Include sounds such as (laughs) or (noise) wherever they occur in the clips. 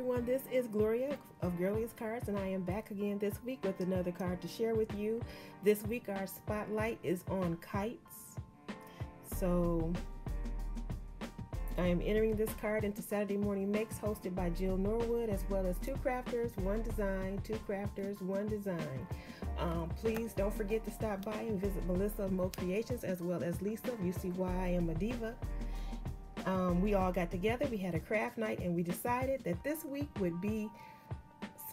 everyone, this is Gloria of Girliest Cards, and I am back again this week with another card to share with you. This week, our spotlight is on kites. So, I am entering this card into Saturday Morning Makes, hosted by Jill Norwood, as well as two crafters, one design, two crafters, one design. Um, please don't forget to stop by and visit Melissa of Moe Creations, as well as Lisa. You see why I am a diva um, we all got together, we had a craft night, and we decided that this week would be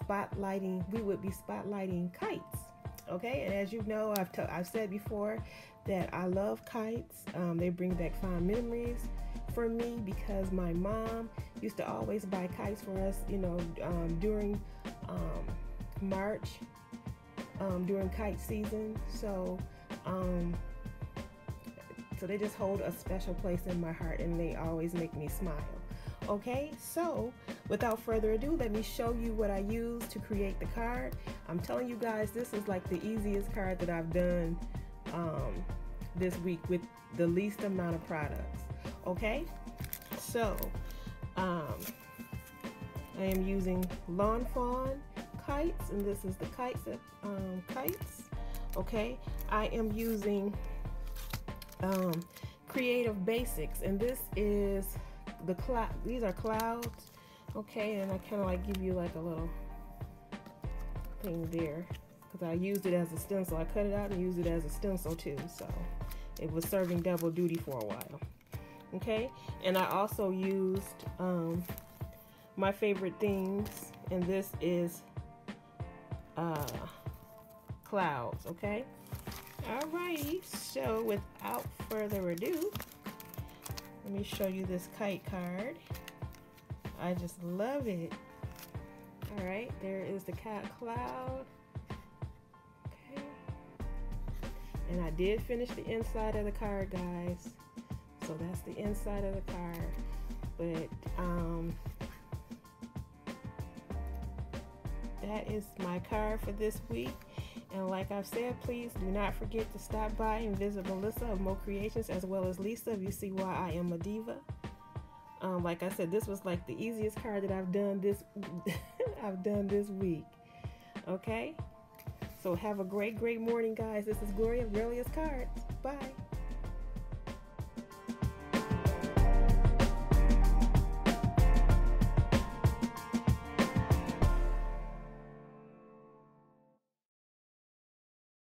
spotlighting, we would be spotlighting kites. Okay, and as you know, I've, t- I've said before that I love kites. Um, they bring back fond memories for me because my mom used to always buy kites for us, you know, um, during um, March, um, during kite season. So, um, so they just hold a special place in my heart and they always make me smile. Okay, so without further ado, let me show you what I use to create the card. I'm telling you guys, this is like the easiest card that I've done um, this week with the least amount of products. Okay, so um, I am using Lawn Fawn kites, and this is the kites, um, kites. Okay, I am using um, creative basics. And this is the cloud these are clouds okay? And I kind of like give you like a little thing there because I used it as a stencil. I cut it out and used it as a stencil too so it was serving double duty for a while okay? And I also used um, my favorite things and this is uh, clouds okay Alrighty, so without further ado, let me show you this kite card. I just love it. Alright, there is the cat cloud. Okay. And I did finish the inside of the card, guys. So that's the inside of the card. But, um, that is my card for this week. And like I've said, please do not forget to stop by and visit Melissa of Moe Creations as well as Lisa if you see why I am a diva. Um, like I said, this was like the easiest card that I've done this (laughs) I've done this week. Okay? So have a great, great morning, guys. This is Gloria Girliest Cards. Bye.